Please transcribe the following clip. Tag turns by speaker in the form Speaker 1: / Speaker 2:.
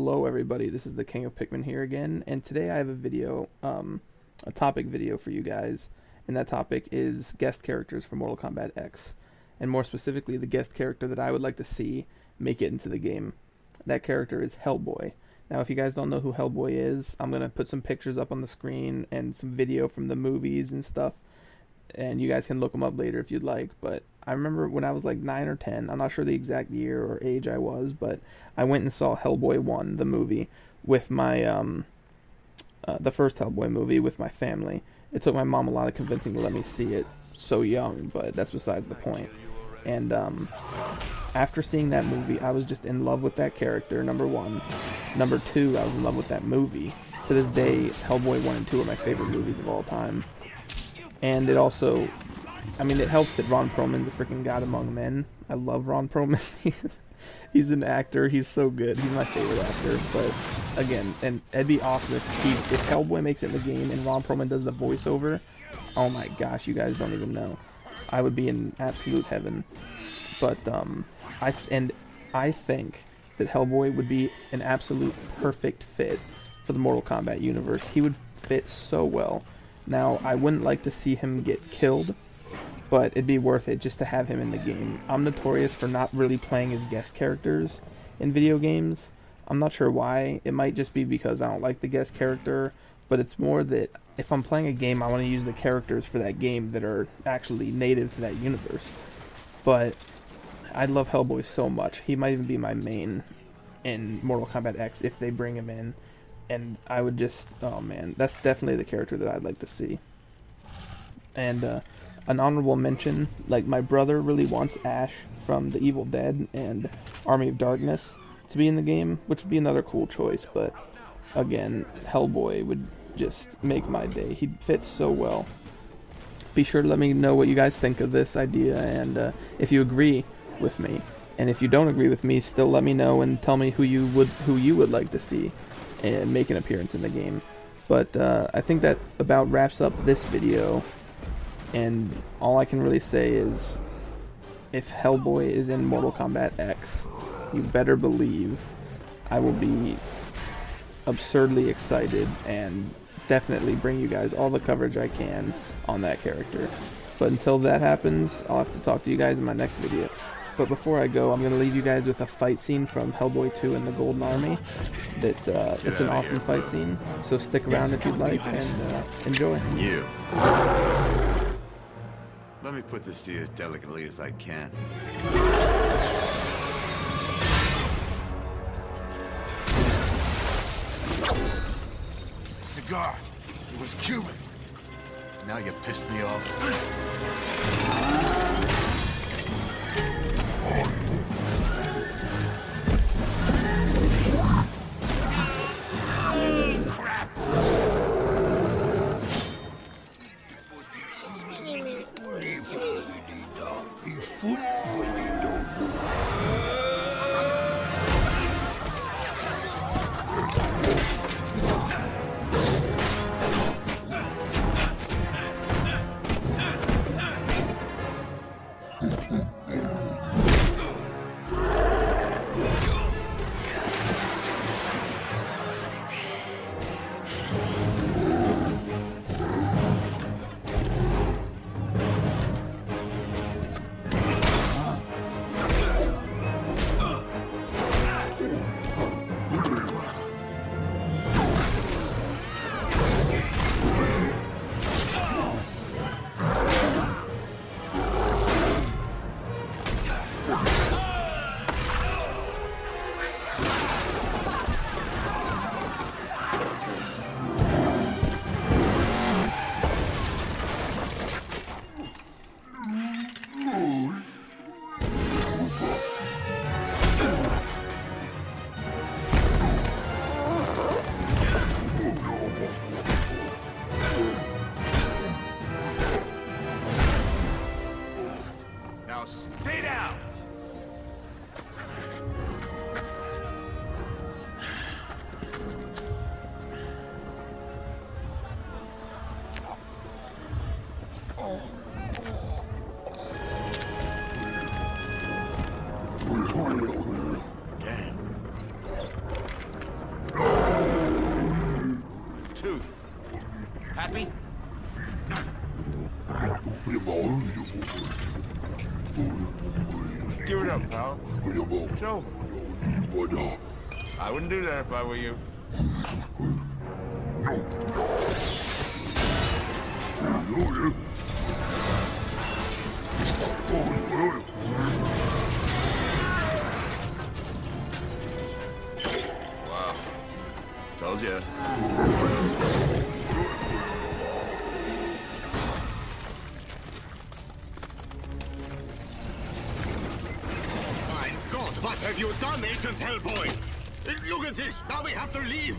Speaker 1: Hello everybody, this is the King of Pikmin here again, and today I have a video, um, a topic video for you guys, and that topic is guest characters for Mortal Kombat X, and more specifically the guest character that I would like to see make it into the game. That character is Hellboy. Now if you guys don't know who Hellboy is, I'm going to put some pictures up on the screen and some video from the movies and stuff, and you guys can look them up later if you'd like, but I remember when I was like nine or ten. I'm not sure the exact year or age I was, but I went and saw Hellboy one, the movie, with my um, uh, the first Hellboy movie with my family. It took my mom a lot of convincing to let me see it so young, but that's besides the point. And um, after seeing that movie, I was just in love with that character. Number one, number two, I was in love with that movie. To this day, Hellboy one and two are my favorite movies of all time. And it also I mean, it helps that Ron Perlman's a freaking god among men. I love Ron Perlman. he's, an actor. He's so good. He's my favorite actor. But again, and it'd be awesome if he, if Hellboy makes it in the game and Ron Perlman does the voiceover. Oh my gosh, you guys don't even know. I would be in absolute heaven. But um, I and I think that Hellboy would be an absolute perfect fit for the Mortal Kombat universe. He would fit so well. Now, I wouldn't like to see him get killed but it'd be worth it just to have him in the game. I'm notorious for not really playing as guest characters in video games. I'm not sure why. It might just be because I don't like the guest character, but it's more that if I'm playing a game, I want to use the characters for that game that are actually native to that universe. But I love Hellboy so much. He might even be my main in Mortal Kombat X if they bring him in. And I would just, oh man, that's definitely the character that I'd like to see. And uh, an honorable mention. Like my brother really wants Ash from The Evil Dead and Army of Darkness to be in the game, which would be another cool choice. But again, Hellboy would just make my day. He fits so well. Be sure to let me know what you guys think of this idea and uh, if you agree with me. And if you don't agree with me, still let me know and tell me who you would who you would like to see and make an appearance in the game. But uh, I think that about wraps up this video. And all I can really say is if Hellboy is in Mortal Kombat X, you better believe I will be absurdly excited and definitely bring you guys all the coverage I can on that character. But until that happens, I'll have to talk to you guys in my next video. But before I go, I'm going to leave you guys with a fight scene from Hellboy 2 and the Golden Army. That uh, It's an awesome fight scene, so stick around if you'd like and uh, enjoy.
Speaker 2: You. Let me put this to you as delicately as I can. Cigar. It was Cuban. Now you pissed me off. Stay down! Tooth. Happy? Go. I wouldn't do that if I were you. Wow. Told ya.
Speaker 3: My God, what have you done, Agent Hellboy? Look at this. Now we have to leave.